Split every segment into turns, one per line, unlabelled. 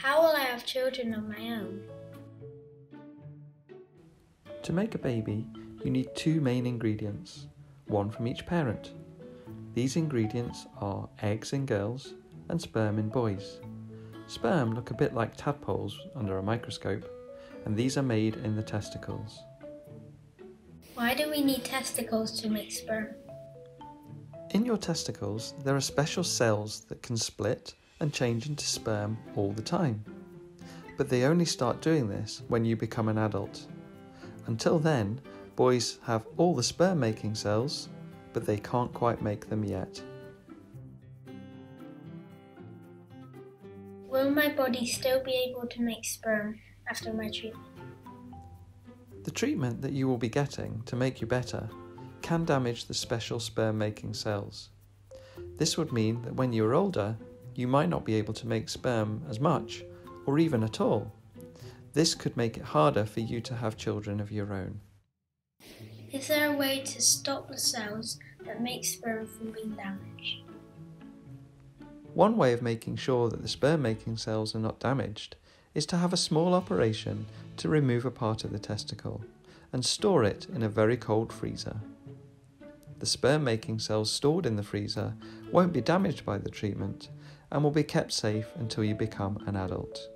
How will I have children of my own?
To make a baby, you need two main ingredients, one from each parent. These ingredients are eggs in girls and sperm in boys. Sperm look a bit like tadpoles under a microscope, and these are made in the testicles.
Why do we need testicles to make sperm?
In your testicles, there are special cells that can split and change into sperm all the time. But they only start doing this when you become an adult. Until then, boys have all the sperm making cells, but they can't quite make them yet.
Will my body still be able to make sperm after my treatment?
The treatment that you will be getting to make you better can damage the special sperm making cells. This would mean that when you are older, you might not be able to make sperm as much or even at all. This could make it harder for you to have children of your own.
Is there a way to stop the cells that make sperm from being damaged?
One way of making sure that the sperm making cells are not damaged is to have a small operation to remove a part of the testicle and store it in a very cold freezer. The sperm making cells stored in the freezer won't be damaged by the treatment and will be kept safe until you become an adult.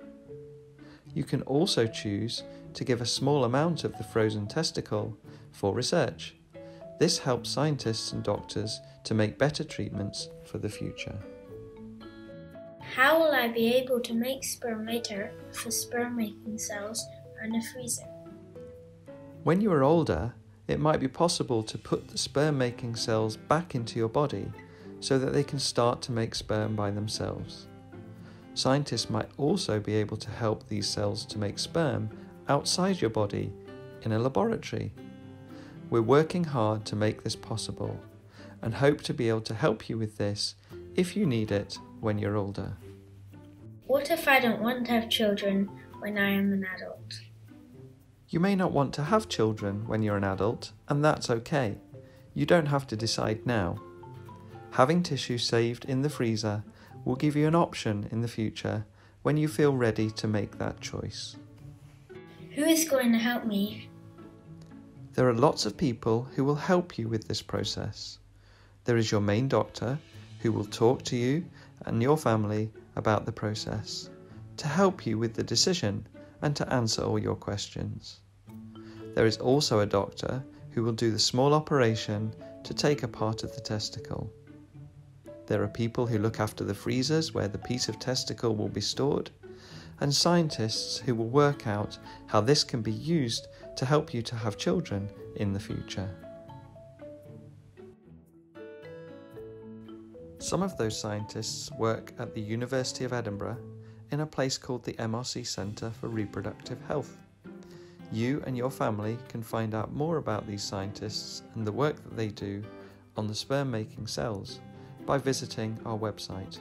You can also choose to give a small amount of the frozen testicle for research. This helps scientists and doctors to make better treatments for the future.
How will I be able to make sperm for sperm making cells in the freezer?
When you are older, it might be possible to put the sperm making cells back into your body so that they can start to make sperm by themselves. Scientists might also be able to help these cells to make sperm outside your body in a laboratory. We're working hard to make this possible and hope to be able to help you with this if you need it when you're older.
What if I don't want to have children when I am an adult?
You may not want to have children when you're an adult, and that's okay. You don't have to decide now. Having tissue saved in the freezer will give you an option in the future when you feel ready to make that choice.
Who is going to help me?
There are lots of people who will help you with this process. There is your main doctor who will talk to you and your family about the process to help you with the decision and to answer all your questions. There is also a doctor who will do the small operation to take a part of the testicle. There are people who look after the freezers where the piece of testicle will be stored, and scientists who will work out how this can be used to help you to have children in the future. Some of those scientists work at the University of Edinburgh in a place called the MRC Centre for Reproductive Health. You and your family can find out more about these scientists and the work that they do on the sperm making cells by visiting our website